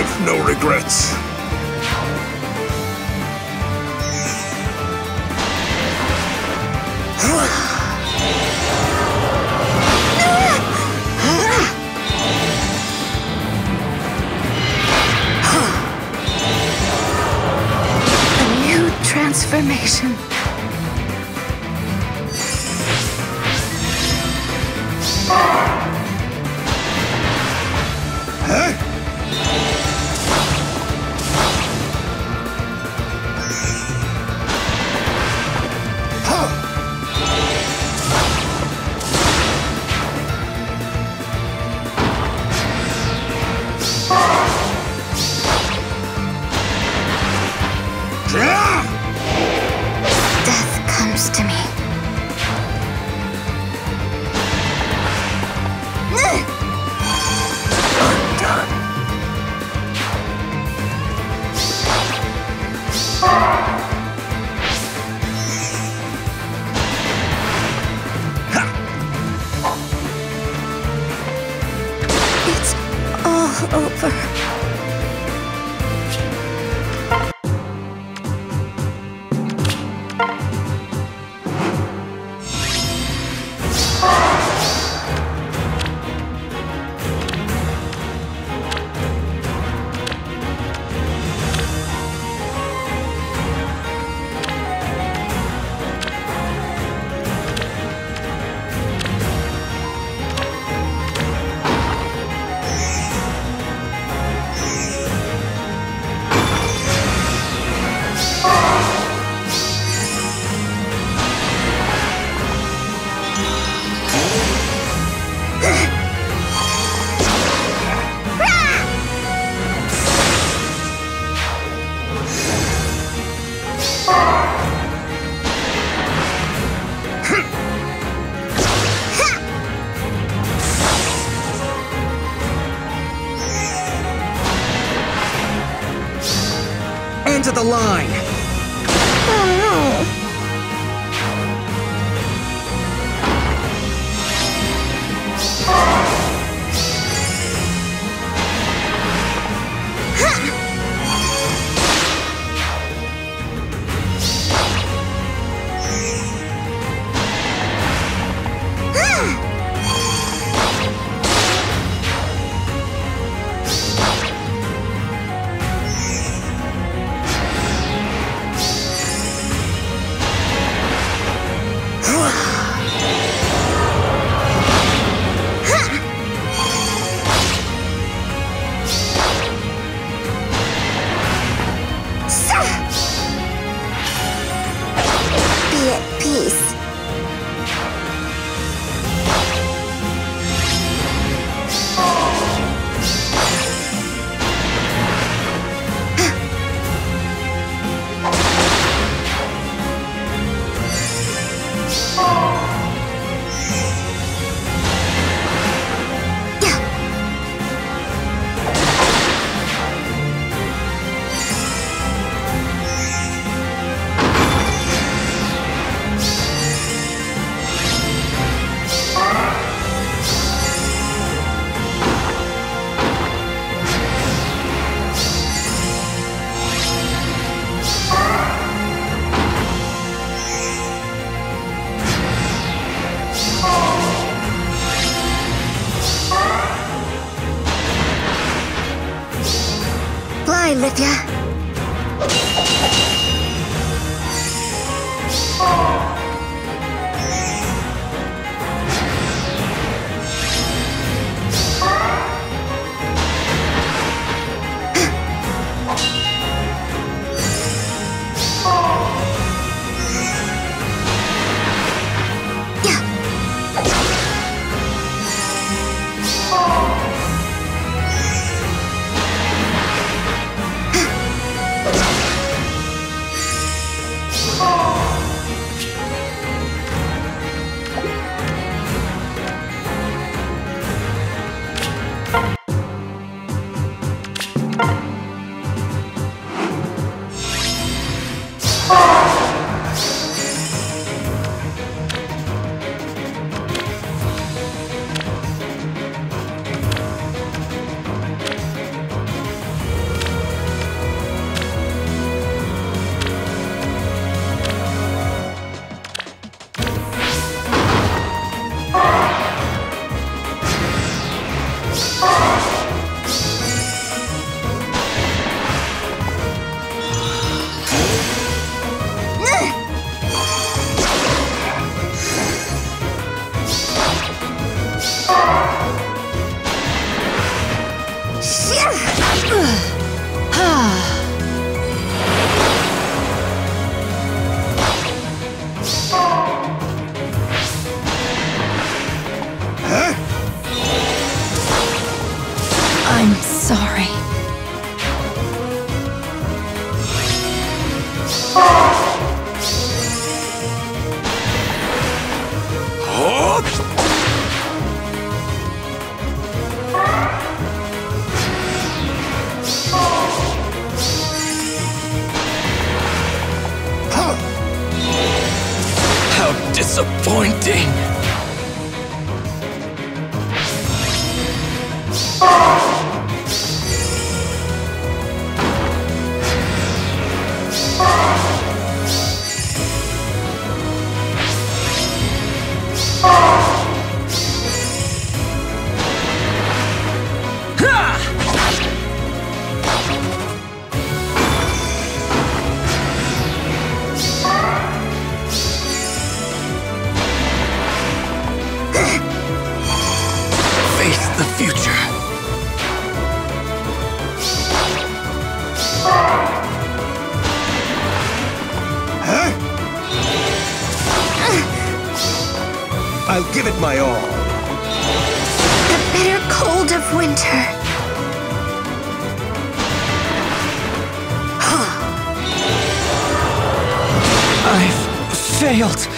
I've no regrets. A new transformation. Fly, Lithia. I'll give it my all. The bitter cold of winter. I've failed.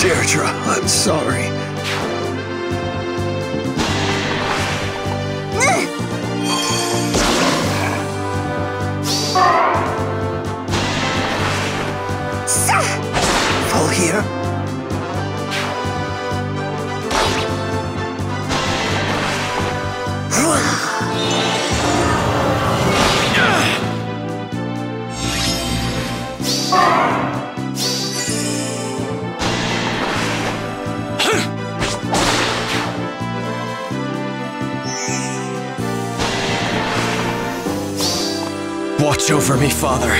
Deirdre, I'm sorry. Over me, Father.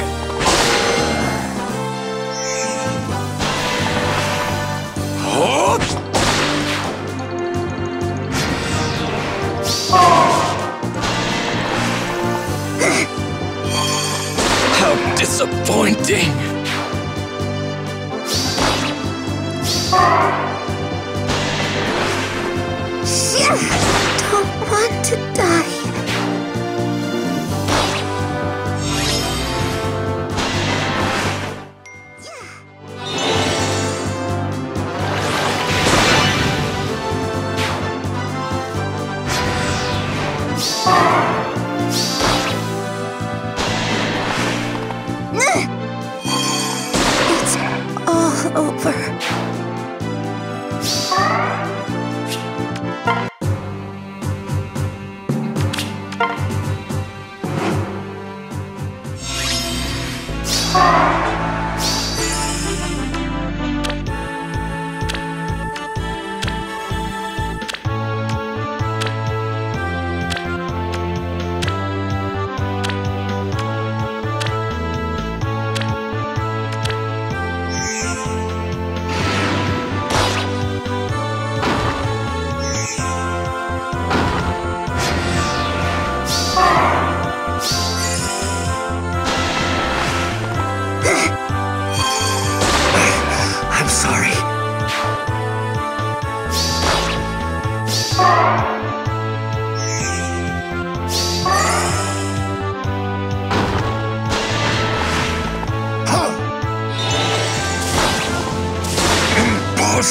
How disappointing!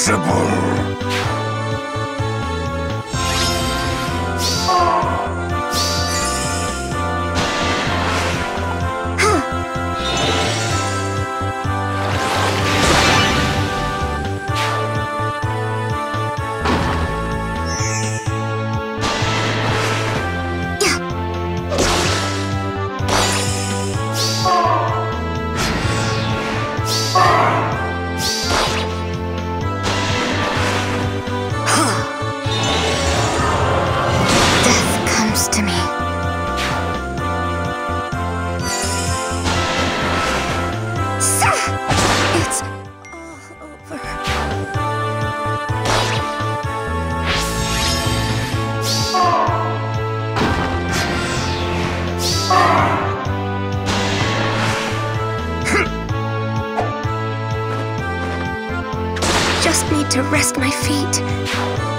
Impossible! To rest my feet.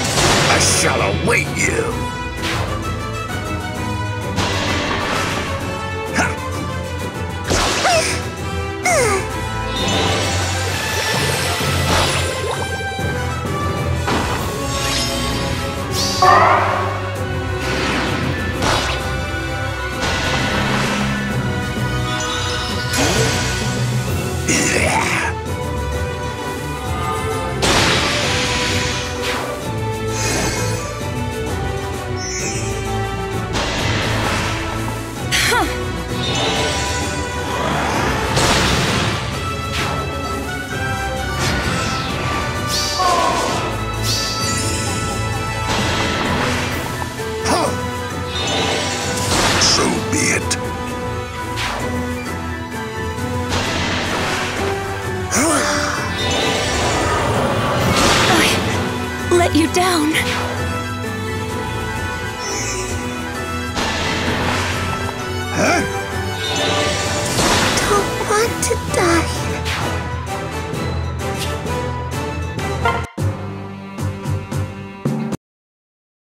Shall await you. Ha! Be it.